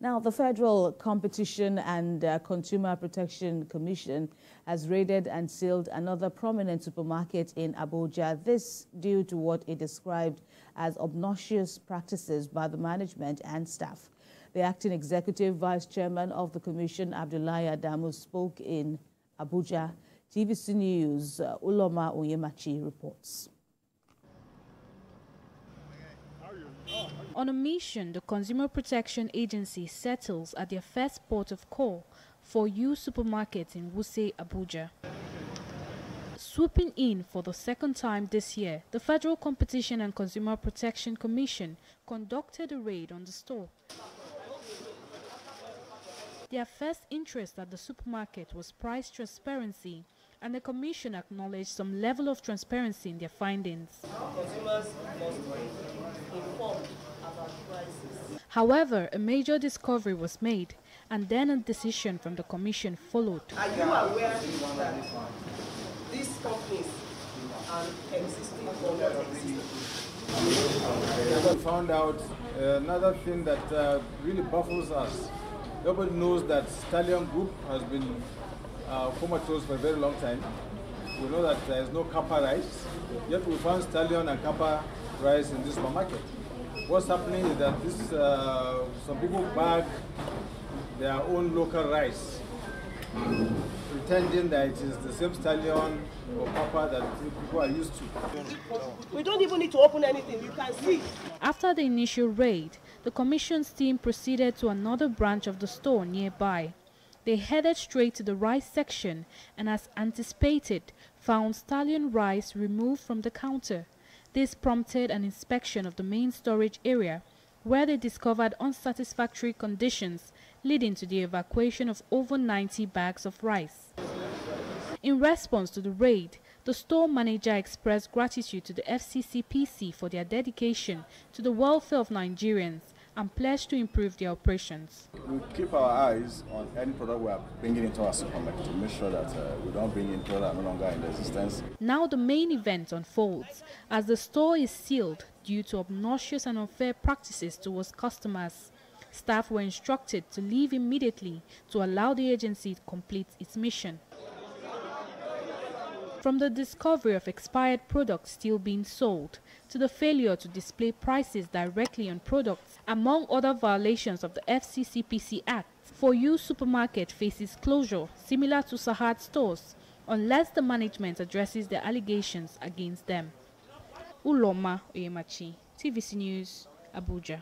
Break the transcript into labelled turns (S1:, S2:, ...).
S1: Now, the Federal Competition and uh, Consumer Protection Commission has raided and sealed another prominent supermarket in Abuja. This due to what it described as obnoxious practices by the management and staff. The acting executive vice chairman of the commission, Abdullahi Adamu, spoke in Abuja. TVC News, uh, Uloma Oyemachi reports.
S2: On a mission, the Consumer Protection Agency settles at their first port of call for you supermarkets in Wuse, Abuja. Swooping in for the second time this year, the Federal Competition and Consumer Protection Commission conducted a raid on the store. Their first interest at the supermarket was price transparency, and the Commission acknowledged some level of transparency in their findings. However, a major discovery was made, and then a decision from the Commission followed.
S3: Are you aware that these companies are existing or not existing?
S4: We found out another thing that uh, really baffles us. Nobody knows that Stallion Group has been uh, comatose for a very long time. We know that there is no Caprice, yet we found Stallion and Kappa rice in this supermarket. What's happening is that this, uh, some people bag their own local rice, pretending that it is the same stallion or papa that people are used to.
S3: We don't even need to open anything, you can see.
S2: After the initial raid, the commission's team proceeded to another branch of the store nearby. They headed straight to the rice section and as anticipated, found stallion rice removed from the counter. This prompted an inspection of the main storage area where they discovered unsatisfactory conditions leading to the evacuation of over 90 bags of rice. In response to the raid, the store manager expressed gratitude to the FCCPC for their dedication to the welfare of Nigerians and pledged to improve their operations.
S5: We keep our eyes on any product we are bringing into our supermarket to make sure that uh, we don't bring in products that are no longer in existence.
S2: Now the main event unfolds as the store is sealed due to obnoxious and unfair practices towards customers. Staff were instructed to leave immediately to allow the agency to complete its mission. From the discovery of expired products still being sold to the failure to display prices directly on products, among other violations of the FCCPC Act, For You supermarket faces closure similar to Sahad stores unless the management addresses the allegations against them. Uloma Oyemachi, TVC News, Abuja.